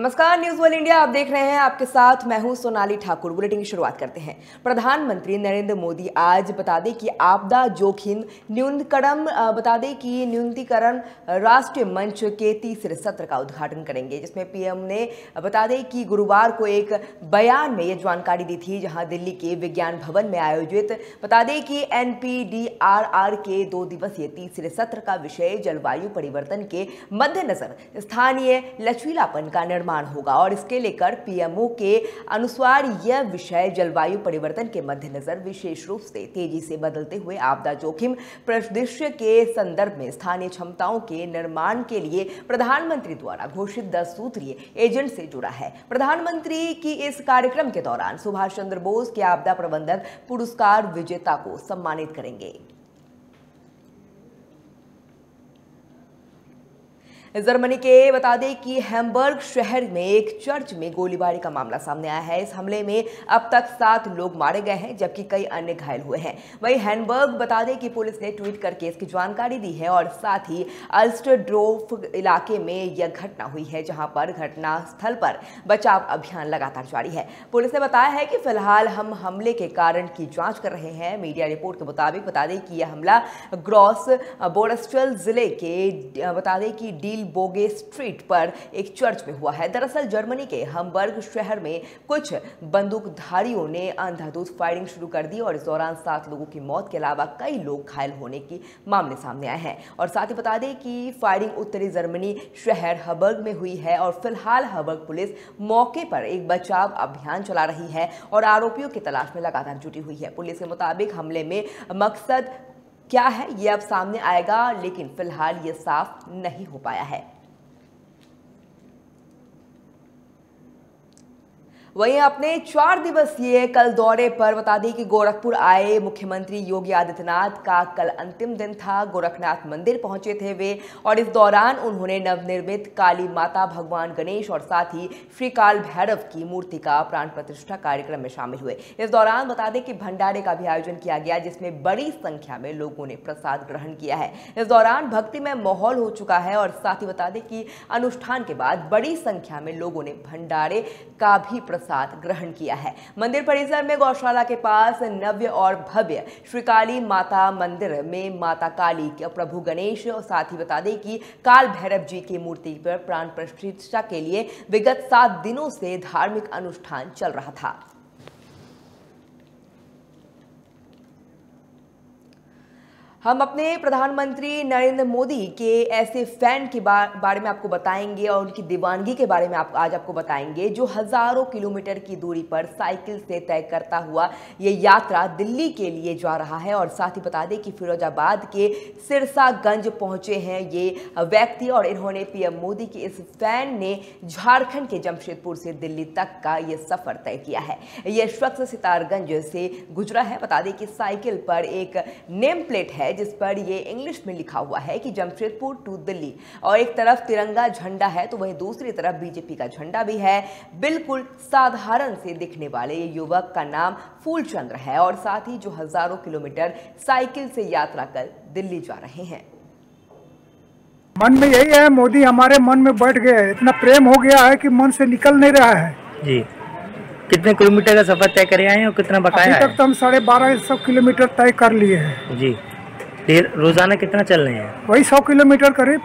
नमस्कार news world India आप देख रहे हैं आपके साथ मैं हूँ सोनाली ठाकुर। बुलेटिन की शुरुआत करते हैं। प्रधानमंत्री नरेंद्र मोदी आज बता दें कि आपदा जोखिम न्यूनतकरण बता दें कि न्यूनतीकरण राष्ट्रीय मंच के तीसरे सत्र का उद्घाटन करेंगे, जिसमें पीएम ने बता दें कि गुरुवार को एक बयान में यह जानकारी दी थी, जहाँ दिल्ली के विज्ञान भवन में आयोजित बता दें कि एनपीडीआरआर के दो दिवसीय तीसरे सत्र का विषय जलवायु परिवर्तन के मद्देनजर स्थानीय लचीलापन का निर्माण होगा और इसके लेकर पीएमओ के अनुसार यह विषय जलवायु परिवर्तन के मद्देनजर विशेष रूप से तेज़ी से बदलते हुए आपदा जोखिम परिदृश्य के संदर्भ में स्थानीय क्षमताओं के निर्माण के लिए प्रधानमंत्री द्वारा घोषित दस सूत्रीय एजेंट से जुड़ा है। प्रधानमंत्री की इस कार्यक्रम के दौरान सुभाष चंद्र बोस के आपदा प्रबंधक पुरस्कार विजेता को सम्मानित करेंगे। जर्मनी के बता दें कि हैम्बर्ग शहर में एक चर्च में गोलीबारी का मामला सामने आया है। इस हमले में अब तक सात लोग मारे गए हैं, जबकि कई अन्य घायल हुए हैं। वहीं हैम्बर्ग बता दें कि पुलिस ने ट्वीट करके इसकी जानकारी दी है और साथ ही अल्स्टरड्रोफ इलाके में यह घटना हुई है, जहाँ पर घटना स्थल पर बचाव अभियान लगातार जारी है। पुलिस ने बताया है कि फ़िलहाल हम हमले के कारण की जाँच कर रहे हैं। मीडिया रिपोर्ट के मुताबिक बता दें कि यह हमला ग्रॉस बोरस्टल ज़िले के, बता दें कि डील डील बोगे स्ट्रीट पर एक चर्च में हुआ है। दरअसल जर्मनी के हमबर्ग शहर में कुछ बंदूकधारियों ने अंधाधुंध फायरिंग शुरू कर दी और इस दौरान सात लोगों की मौत के अलावा कई लोग घायल होने के मामले सामने आए हैं। और साथ ही बता दें कि फायरिंग उत्तरी जर्मनी शहर हबर्ग में हुई है और फ़िलहाल हबर्ग पुलिस मौके पर एक बचाव अभियान चला रही है और आरोपियों की तलाश में लगातार जुटी हुई है। पुलिस के मुताबिक हमले में मकसद क्या है? ये अब सामने आएगा लेकिन फ़िलहाल ये साफ़ नहीं हो पाया है। वहीं अपने चार दिवसीय कल दौरे पर बता दें कि गोरखपुर आए मुख्यमंत्री योगी आदित्यनाथ का कल अंतिम दिन था। गोरखनाथ मंदिर पहुँचे थे वे और इस दौरान उन्होंने नवनिर्मित काली माता भगवान गणेश और साथ ही श्री काल भैरव की मूर्ति का प्राण प्रतिष्ठा कार्यक्रम में शामिल हुए। इस दौरान बता दें कि भंडारे का भी आयोजन किया गया, जिसमें बड़ी संख्या में लोगों ने प्रसाद ग्रहण किया है। इस दौरान भक्ति में माहौल हो चुका है और साथ ही बता दें कि अनुष्ठान के बाद बड़ी संख्या में लोगों ने भंडारे का भी प्रसाद ग्रहण किया है। मंदिर परिसर में गौशाला के पास नव्य और भव्य श्री काली माता मंदिर में माता काली के प्रभु गणेश और साथ ही बता दें कि काल भैरव जी की मूर्ति पर प्राण प्रतिष्ठा के लिए विगत सात दिनों से धार्मिक अनुष्ठान चल रहा था। हम अपने प्रधानमंत्री नरेंद्र मोदी के ऐसे फ़ैन के बारे में आपको बताएँगे और उनकी दीवानगी के बारे में आप, आज आपको बताएँगे, जो हज़ारों किलोमीटर की दूरी पर साइकिल से तय करता हुआ ये यात्रा दिल्ली के लिए जा रहा है और साथ ही बता दें कि फिरोजाबाद के सिरसागंज पहुँचे हैं ये व्यक्ति और इन्होंने पीएम मोदी के इस फ़ैन ने झारखंड के जमशेदपुर से दिल्ली तक का ये सफ़र तय किया है। ये शख्स सितारगंज से गुजरा है। बता दें कि साइकिल पर एक नेम प्लेट है है जिस पर ये इंग्लिश में लिखा हुआ है कि जमशेदपुर टू दिल्ली। और एक तरफ़ तिरंगा झंडा है तो वहीं दूसरी तरफ़ बीजेपी का झंडा भी है। बिल्कुल साधारण से दिखने वाले ये युवक का नाम फूलचंद्र है और साथ ही जो हज़ारों किलोमीटर साइकिल से यात्रा कर दिल्ली जा रहे हैं। मन में यही है मोदी हमारे मन में बैठ गए इतना प्रेम हो गया है कि मन से निकल नहीं रहा है। जी। कितने किलोमीटर का सफ़र तय करे आए हैं और कितना बकाया अभी तक तो हम साढ़े बारह सौ किलोमीटर तय कर लिए हैं। जी। रोज़ाना कितना चल रहे हैं? वही सौ किलोमीटर करीब।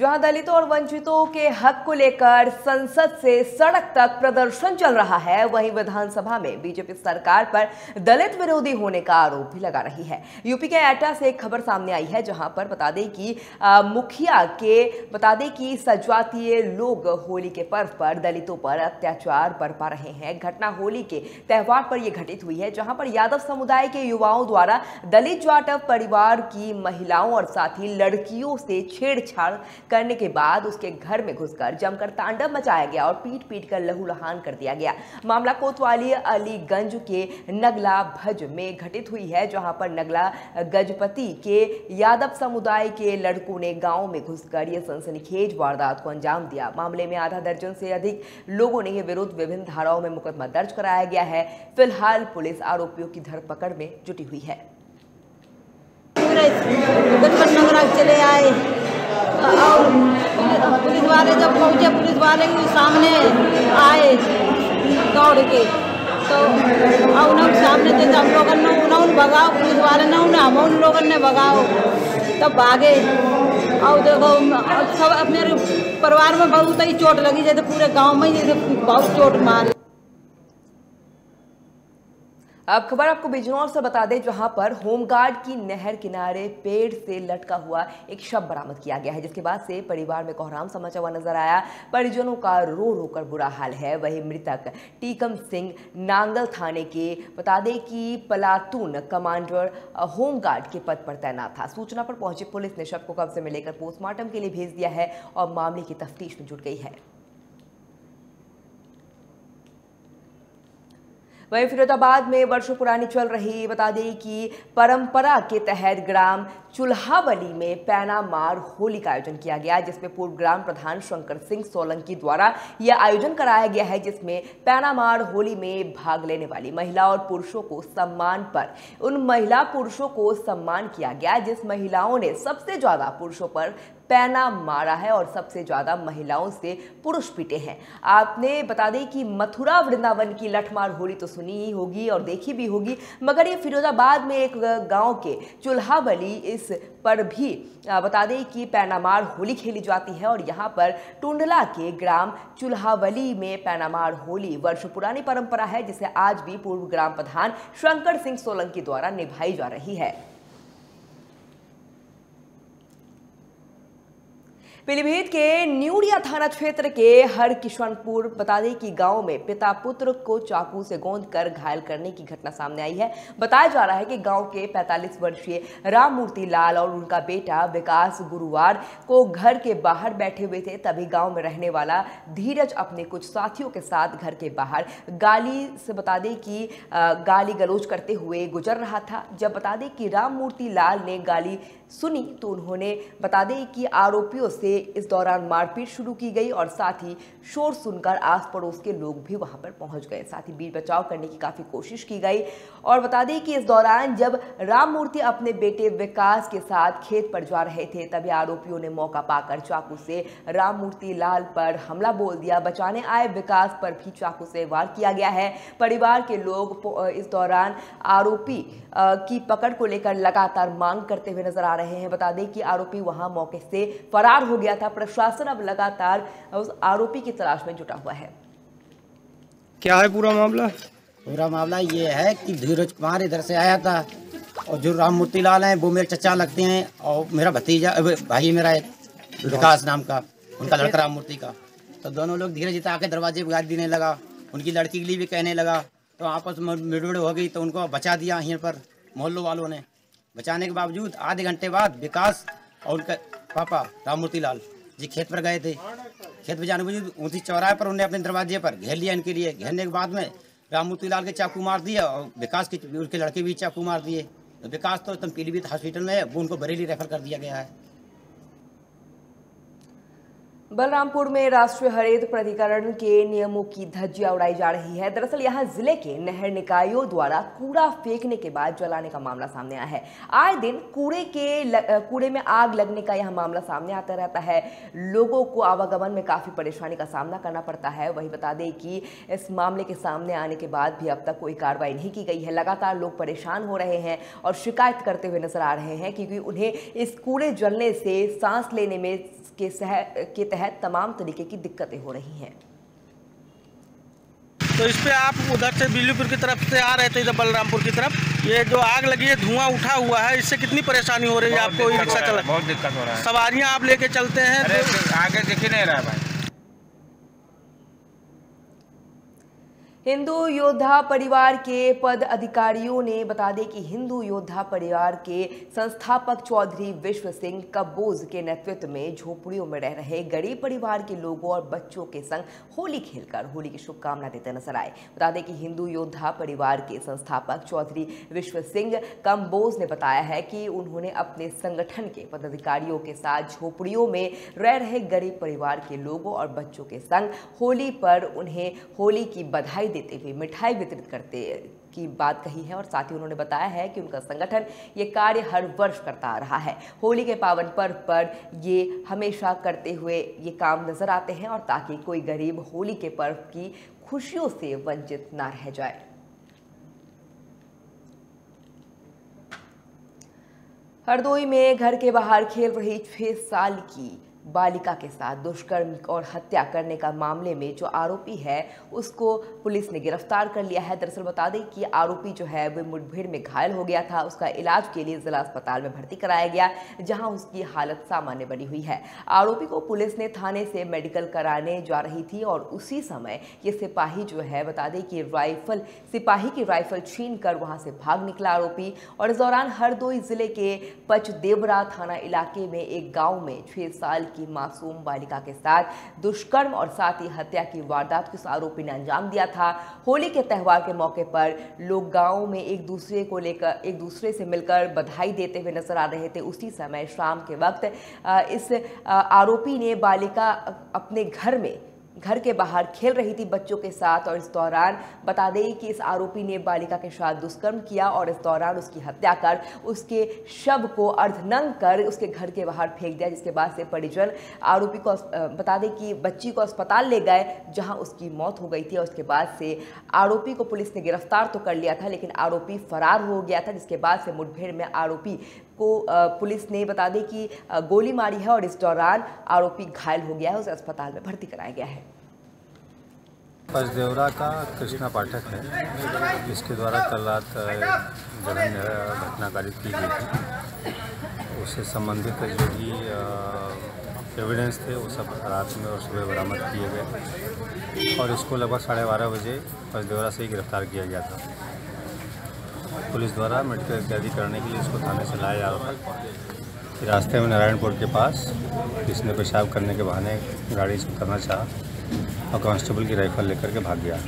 जहाँ दलितों और वंचितों के हक को लेकर संसद से सड़क तक प्रदर्शन चल रहा है, वहीं विधानसभा में बीजेपी सरकार पर दलित विरोधी होने का आरोप भी लगा रही है। यूपी के एटा से एक खबर सामने आई है, जहाँ पर बता दें कि मुखिया के, बता दें कि सजातीय लोग होली के पर्व पर दलितों पर अत्याचार बरपा रहे हैं। घटना होली के त्यौहार पर यह घटित हुई है, जहाँ पर यादव समुदाय के युवाओं द्वारा दलित जाटव परिवार की महिलाओं और साथ ही लड़कियों से छेड़छाड़ करने के बाद उसके घर में घुसकर जमकर तांडव मचाया गया और पीट पीट कर लहूलुहान कर दिया गया। मामला कोतवाली, अलीगंज के नगला भज में घटित हुई है, जहाँ पर नगला गजपति के यादव समुदाय के लड़कों ने गाँव में घुसकर यह सनसनीखेज वारदात को अंजाम दिया। मामले में आधा दर्जन से अधिक लोगों ने यह विरुद्ध विभिन्न धाराओं में मुकदमा दर्ज कराया गया है। फ़िलहाल पुलिस आरोपियों की धरपकड़ में जुटी हुई है चले आए और पुलिस वाले जब पहुँचे पुलिस वाले के सामने आए दौड़ के तो उन्होंने सामने थे हम लोग ने, उन्होंने भगाओ, पुलिस वाले ने उन्हें, हम उन लोगों ने भगाओ, तब भागे। और देखो, सब मेरे परिवार में बहुत ही चोट लगी, जैसे पूरे गाँव में जैसे बहुत चोट मारी अब खबर आपको बिजनौर से बता दें, जहाँ पर होमगार्ड की नहर किनारे पेड़ से लटका हुआ एक शव बरामद किया गया है, जिसके बाद से परिवार में कोहराम समाचा हुआ नज़र आया। परिजनों का रो रो कर बुरा हाल है। वही मृतक टीकम सिंह नांगल थाने के बता दें कि पलातून कमांडर होमगार्ड के पद पर तैनात था। सूचना पर पहुँची पुलिस ने शव को कब्जे में लेकर पोस्टमार्टम के लिए भेज दिया है और मामले की तफ्तीश में जुट गई है। वहीं फिरोजाबाद में वर्षों पुरानी चल रही बता दें कि परंपरा के तहत ग्राम चुल्हावली में पैना मार होली का आयोजन किया गया, जिसमें पूर्व ग्राम प्रधान शंकर सिंह सोलंकी द्वारा यह आयोजन कराया गया है, जिसमें पैना मार होली में भाग लेने वाली महिला और पुरुषों को सम्मान पर, उन महिला पुरुषों को सम्मान किया गया, जिस महिलाओं ने सबसे ज़्यादा पुरुषों पर पैना मारा है और सबसे ज़्यादा महिलाओं से पुरुष पीटे हैं। आपने बता दें कि मथुरा वृंदावन की लठमार होली तो सुनी ही होगी और देखी भी होगी, मगर ये फिरोजाबाद में एक गाँव के चुल्हावली इस पर भी बता दें कि पैनामार होली खेली जाती है और यहाँ पर टुंडला के ग्राम चुल्हावली में पैनामार होली वर्ष पुरानी परंपरा है, जिसे आज भी पूर्व ग्राम प्रधान शंकर सिंह सोलंकी द्वारा निभाई जा रही है। पीलीभीत के न्यूड़िया थाना क्षेत्र के हर किशनपुर बता दें कि गाँव में पिता पुत्र को चाकू से गोंद कर घायल करने की घटना सामने आई है। बताया जा रहा है कि गाँव के 45 वर्षीय राममूर्ति लाल और उनका बेटा विकास गुरुवार को घर के बाहर बैठे हुए थे। तभी गाँव में रहने वाला धीरज अपने कुछ साथियों के साथ घर के बाहर गाली से बता दें कि गाली गलोच करते हुए गुजर रहा था। जब बता दें कि राममूर्ति लाल ने गाली सुनी तो उन्होंने बता दें कि आरोपियों से इस दौरान मारपीट शुरू की गई और साथ ही शोर सुनकर आस पड़ोस के लोग भी वहाँ पर पहुँच गए। साथ ही बीर बचाव करने की काफ़ी कोशिश की गई और बता दें कि इस दौरान जब राम मूर्ति अपने बेटे विकास के साथ खेत पर जा रहे थे, तभी आरोपियों ने मौका पाकर चाकू से राम मूर्ति लाल पर हमला बोल दिया। बचाने आए विकास पर भी चाकू से वार किया गया है। परिवार के लोग इस दौरान आरोपी की पकड़ को लेकर लगातार मांग करते हुए नज़र आ रहे हैं। बता दें कि आरोपी वहाँ मौके से फरार हो गया था। प्रशासन अब लगातार उस आरोपी की तलाश में जुटा हुआ है। क्या है पूरा मामला? पूरा मामला ये है कि धीरज कुमार इधर से आया था और जो राम मूर्ति लाल हैं वो मेरे चचा लगते हैं और मेरा भतीजा भाई मेरा एक विकास नाम का उनका लड़का राम मूर्ति का। तो दोनों लोग धीरे धीरे आके दरवाजे पर देने लगा उनकी लड़की के लिए भी कहने लगा तो आपस में मिड़मिड़ हो गई तो उनको बचा दिया यहीं पर मोहल्लों वालों ने। बचाने के बावजूद आधे घंटे बाद विकास और उनके पापा राममूर्ति लाल जी खेत पर गए थे। खेत पर जाने बावजूद ऊँची चौराहे पर उन्हें अपने दरवाजे पर घेर लिया इनके लिए। घेरने के बाद में राममूर्ति लाल के चाकू मार दिया और विकास के, उनके लड़के भी चाकू मार दिए। तो विकास तो एकदम पीलीभीत हॉस्पिटल में है, वो उनको बरेली रेफर कर दिया गया है। बलरामपुर में राष्ट्रीय हरित प्राधिकरण के नियमों की धज्जियाँ उड़ाई जा रही है। दरअसल यहाँ ज़िले के नहर निकायों द्वारा कूड़ा फेंकने के बाद जलाने का मामला सामने आया है। आए दिन कूड़े के कूड़े में आग लगने का यह मामला सामने आता रहता है। लोगों को आवागमन में काफ़ी परेशानी का सामना करना पड़ता है। वही बता दें कि इस मामले के सामने आने के बाद भी अब तक कोई कार्रवाई नहीं की गई है। लगातार लोग परेशान हो रहे हैं और शिकायत करते हुए नज़र आ रहे हैं क्योंकि उन्हें इस कूड़े जलने से सांस लेने में के सह, के तहत तमाम तरीके की दिक्कतें हो रही हैं। तो इस पे आप उधर से बिजलीपुर की तरफ़ से आ रहे थे इधर बलरामपुर की तरफ़। ये जो आग लगी है धुआँ उठा हुआ है इससे कितनी परेशानी हो रही है आपको ई रिक्शा चला बहुत दिक्कत हो रहा है। सवारियाँ आप लेके चलते हैं तो आगे दिख ही नहीं रहा भाई। हिंदू योद्धा परिवार के पद अधिकारियों ने बता दें कि हिंदू योद्धा परिवार के संस्थापक चौधरी विश्व सिंह कब्बोज के नेतृत्व में झोपड़ियों में रह रहे गरीब परिवार के लोगों और बच्चों के संग होली खेलकर होली की शुभकामना देते नज़र आए। बता दें कि हिंदू योद्धा परिवार के संस्थापक चौधरी विश्व सिंह कम्बोज ने बताया है कि उन्होंने अपने संगठन के पदाधिकारियों के साथ झोपड़ियों में रह रहे गरीब परिवार के लोगों और बच्चों के संग होली पर उन्हें होली की बधाई देते हुए मिठाई वितरित करते, की बात कही है और साथ ही उन्होंने बताया है कि उनका संगठन ये कार्य हर वर्ष करता आ रहा है। होली के पावन पर्व पर ये हमेशा करते हुए ये काम नज़र आते हैं और ताकि कोई गरीब होली के पर्व की खुशियों से वंचित ना रह जाए। हरदोई में घर के बाहर खेल रही छह साल की बालिका के साथ दुष्कर्म और हत्या करने का मामले में जो आरोपी है, उसको पुलिस ने गिरफ़्तार कर लिया है। दरअसल बता दें कि आरोपी जो है, वो मुठभेड़ में घायल हो गया था। उसका इलाज के लिए जिला अस्पताल में भर्ती कराया गया, जहाँ उसकी हालत सामान्य बनी हुई है। आरोपी को पुलिस ने थाने से मेडिकल कराने जा रही थी और उसी समय ये सिपाही जो है, बता दें कि राइफल, सिपाही की राइफल छीन कर वहाँ से भाग निकला आरोपी। और इस दौरान हरदोई ज़िले के पचदेवरा थाना इलाके में एक गाँव में छह साल की मासूम बालिका के साथ दुष्कर्म और साथ ही हत्या की वारदात को आरोपी ने अंजाम दिया था। होली के त्यौहार के मौके पर लोग गाँव में एक दूसरे को लेकर, एक दूसरे से मिलकर बधाई देते हुए नज़र आ रहे थे। उसी समय शाम के वक्त इस आरोपी ने बालिका अपने घर में घर के बाहर खेल रही थी बच्चों के साथ और इस दौरान बता दें कि इस आरोपी ने बालिका के साथ दुष्कर्म किया और इस दौरान उसकी हत्या कर उसके शव को अर्धनंग कर उसके घर के बाहर फेंक दिया, जिसके बाद से परिजन आरोपी को बता दें कि बच्ची को अस्पताल ले गए, जहाँ उसकी मौत हो गई थी और उसके बाद से आरोपी को पुलिस ने गिरफ़्तार तो कर लिया था, लेकिन आरोपी फरार हो गया था, जिसके बाद से मुठभेड़ में आरोपी को पुलिस ने बता दी कि गोली मारी है और इस दौरान आरोपी घायल हो गया है, उसे अस्पताल में भर्ती कराया गया है। पचदेवरा का कृष्णा पाठक है। जिसके द्वारा कल रात जघन्य घटना कारित की गई थी। उससे संबंधित जो भी एविडेंस थे, वो सब रात में और सुबह बरामद किए गए। और इसको लगभग साढ़े बारह बजे पचदेवरा से ही गिरफ़्तार किया गया था। पुलिस द्वारा मेडिकल इत्यादि करने के लिए इसको थाने से लाया जा रहा था। रास्ते में नारायणपुर के पास इसने पेशाब करने के बहाने गाड़ी से उतरना चाहा और कांस्टेबल की राइफल लेकर के भाग गया।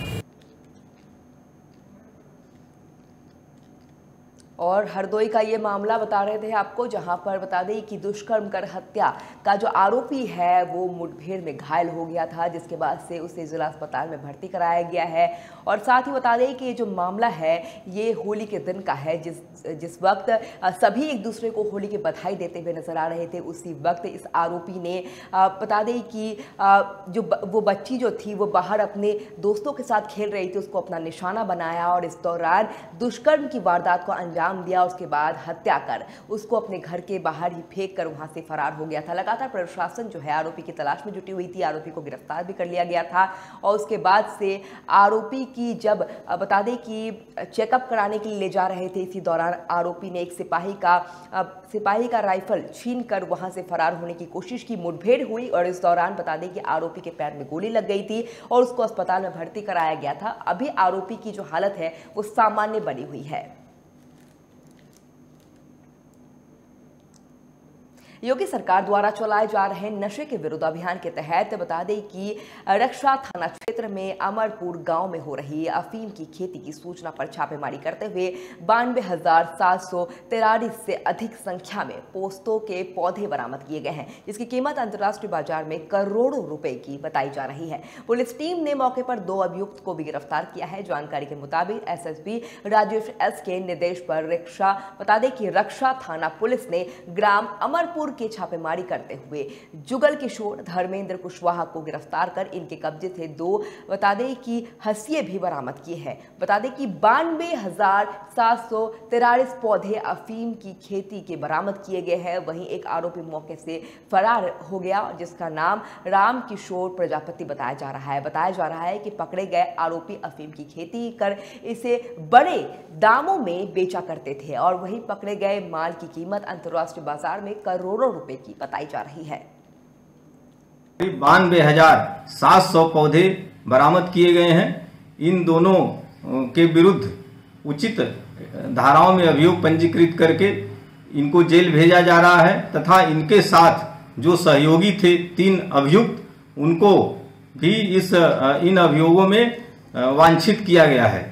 और हरदोई का ये मामला बता रहे थे आपको, जहाँ पर बता दें कि दुष्कर्म कर हत्या का जो आरोपी है, वो मुठभेड़ में घायल हो गया था, जिसके बाद से उसे जिला अस्पताल में भर्ती कराया गया है। और साथ ही बता दें कि ये जो मामला है, ये होली के दिन का है, जिस जिस वक्त सभी एक दूसरे को होली की बधाई देते हुए नज़र आ रहे थे, उसी वक्त इस आरोपी ने बता दें कि जो वो बच्ची जो थी, वो बाहर अपने दोस्तों के साथ खेल रही थी, उसको अपना निशाना बनाया और इस दौरान दुष्कर्म की वारदात को अंजाम दिया, उसके बाद हत्या कर, उसको अपने घर के बाहर ही फेंक कर वहाँ से फरार हो गया था। लगातार प्रशासन जो है आरोपी की तलाश में जुटी हुई थी, आरोपी को गिरफ़्तार भी कर लिया गया था। और उसके बाद से आरोपी की जब बता दें कि चेकअप कराने के लिए ले जा रहे थे, इसी दौरान आरोपी ने एक सिपाही का सिपाही का राइफल छीन कर वहाँ से फरार होने की कोशिश की, मुठभेड़ हुई और इस दौरान बता दें कि आरोपी के पैर में गोली लग गई थी और उसको अस्पताल में भर्ती कराया गया था। अभी आरोपी की जो हालत है, वो सामान्य बनी हुई है। योगी सरकार द्वारा चलाए जा रहे नशे के विरुद्ध अभियान के तहत बता दें कि रक्षा थाना क्षेत्र में अमरपुर गाँव में हो रही अफीम की खेती की सूचना पर छापेमारी करते हुए बानवे सात सौ तिरालीस से अधिक संख्या में पोस्तों के पौधे बरामद किए गए हैं, जिसकी कीमत अंतर्राष्ट्रीय बाज़ार में करोड़ों रुपए की बताई जा रही है। पुलिस टीम ने मौके पर दो अभियुक्त को भी गिरफ़्तार किया है। जानकारी के मुताबिक एसएसपी राजेश एस के निर्देश पर रक्षा, बता दें कि रक्षा थाना पुलिस ने ग्राम अमरपुर की छापेमारी करते हुए जुगल किशोर धर्मेंद्र कुशवाहा को गिरफ़्तार कर इनके कब्जे से दो, बता दें कि हंसिए भी बरामद किए हैं। बता दें कि बानवे हज़ार सात सौ तिरालीस पौधे अफीम की खेती के बरामद किए गए हैं। वहीं एक आरोपी मौके से फरार हो गया, जिसका नाम राम किशोर प्रजापति बताया जा रहा है। बताया जा रहा है कि पकड़े गए आरोपी अफीम की खेती कर इसे बड़े दामों में बेचा करते थे और वहीं पकड़े गए माल की कीमत अंतर्राष्ट्रीय बाज़ार में करोड़ों रुपए की बताई जा रही है। बानवे हज़ार सात सौ पौधे बरामद किए गए हैं। इन दोनों के विरुद्ध उचित धाराओं में अभियोग पंजीकृत करके इनको जेल भेजा जा रहा है तथा इनके साथ जो सहयोगी थे, तीन अभियुक्त, उनको भी इस इन अभियोगों में वांछित किया गया है।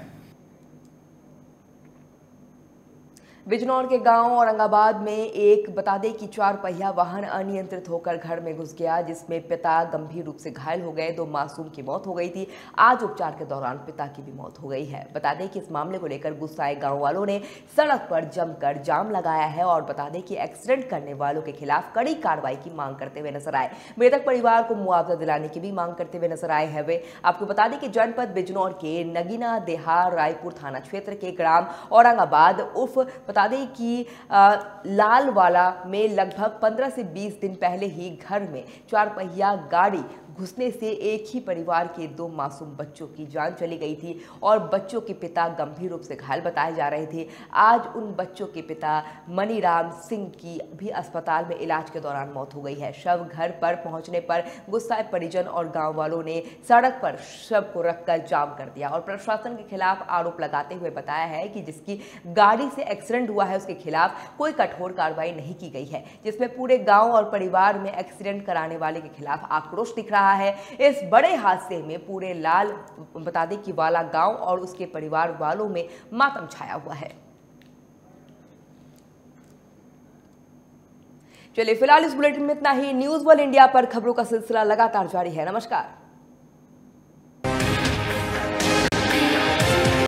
बिजनौर के गाँव औरंगाबाद में एक बता दें कि चार पहिया वाहन अनियंत्रित होकर घर में घुस गया, जिसमें पिता गंभीर रूप से घायल हो गए। दो मासूम की मौत हो गई थी। आज उपचार के दौरान पिता की भी मौत हो गई है। बता दें कि इस मामले को लेकर गुस्साए गाँव वालों ने सड़क पर जमकर जाम लगाया है और बता दें कि एक्सीडेंट करने वालों के खिलाफ कड़ी कार्रवाई की मांग करते हुए नज़र आए। मृतक परिवार को मुआवजा दिलाने की भी मांग करते हुए नज़र आए हैं वे। आपको बता दें कि जनपद बिजनौर के नगीना देहार रायपुर थाना क्षेत्र के ग्राम औरंगाबाद उर्फ़ दें कि लालवाला में लगभग 15 से 20 दिन पहले ही घर में चार पहिया गाड़ी घुसने से एक ही परिवार के दो मासूम बच्चों की जान चली गई थी और बच्चों के पिता गंभीर रूप से घायल बताए जा रहे थे। आज उन बच्चों के पिता मनीराम सिंह की भी अस्पताल में इलाज के दौरान मौत हो गई है। शव घर पर पहुँचने पर गुस्साए परिजन और गाँव वालों ने सड़क पर शव को रखकर जाम कर दिया और प्रशासन के खिलाफ आरोप लगाते हुए बताया है कि जिसकी गाड़ी से एक्सीडेंट हुआ है, उसके खिलाफ कोई कठोर कार्रवाई नहीं की गई है, जिसमें पूरे गाँव और परिवार में एक्सीडेंट कराने वाले के खिलाफ आक्रोश दिख रहा है। इस बड़े हादसे में पूरे लाल, बता दें कि वाला गाँव और उसके परिवार वालों में मातम छाया हुआ है। चलिए, फ़िलहाल इस बुलेटिन में इतना ही। न्यूज़ वर्ल्ड इंडिया पर खबरों का सिलसिला लगातार जारी है। नमस्कार।